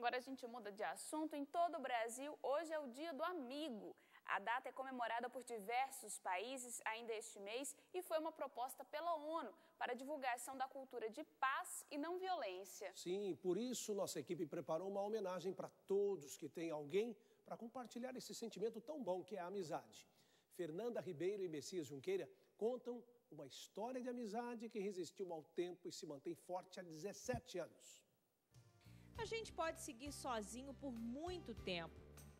Agora a gente muda de assunto. Em todo o Brasil, hoje é o Dia do Amigo. A data é comemorada por diversos países ainda este mês e foi uma proposta pela ONU para a divulgação da cultura de paz e não violência. Sim, por isso nossa equipe preparou uma homenagem para todos que têm alguém para compartilhar esse sentimento tão bom que é a amizade. Fernanda Ribeiro e Messias Junqueira contam uma história de amizade que resistiu ao tempo e se mantém forte há 17 anos. A gente pode seguir sozinho por muito tempo,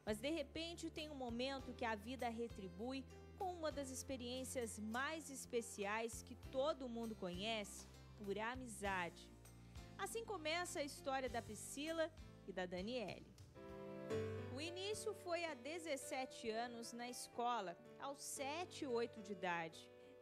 mas de repente tem um momento que a vida retribui com uma das experiências mais especiais que todo mundo conhece, por amizade. Assim começa a história da Priscila e da Daniele. O início foi há 17 anos na escola, aos 7 e 8 de idade.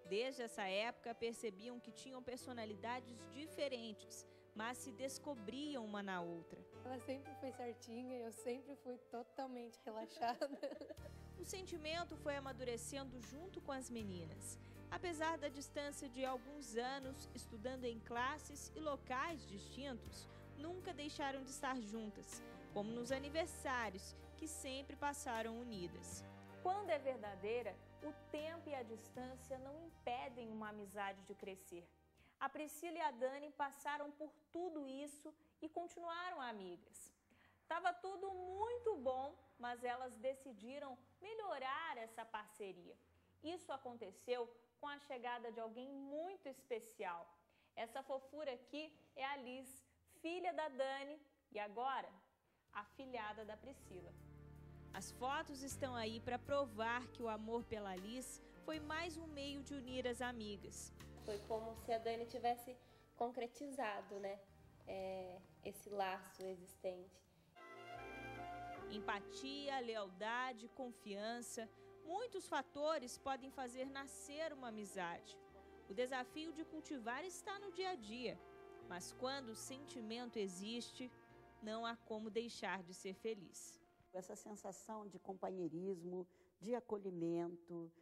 Desde essa época percebiam que tinham personalidades diferentes, mas se descobriam uma na outra. Ela sempre foi certinha, eu sempre fui totalmente relaxada. o sentimento foi amadurecendo junto com as meninas. Apesar da distância de alguns anos, estudando em classes e locais distintos, nunca deixaram de estar juntas, como nos aniversários, que sempre passaram unidas. Quando é verdadeira, o tempo e a distância não impedem uma amizade de crescer. A Priscila e a Dani passaram por tudo isso e continuaram amigas. Tava tudo muito bom, mas elas decidiram melhorar essa parceria. Isso aconteceu com a chegada de alguém muito especial. Essa fofura aqui é a Liz, filha da Dani e agora a filhada da Priscila. As fotos estão aí para provar que o amor pela Liz foi mais um meio de unir as amigas. Foi como se a Dani tivesse concretizado, né? É, esse laço existente. Empatia, lealdade, confiança, muitos fatores podem fazer nascer uma amizade. O desafio de cultivar está no dia a dia, mas quando o sentimento existe, não há como deixar de ser feliz. Essa sensação de companheirismo, de acolhimento,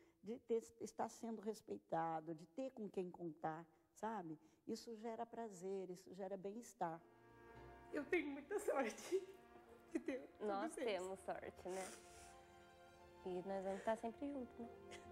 ter, estar sendo respeitado, de ter com quem contar, sabe? Isso gera prazer, isso gera bem-estar. Eu tenho muita sorte de ter. Nós temos sorte, né? E nós vamos estar sempre juntos, né?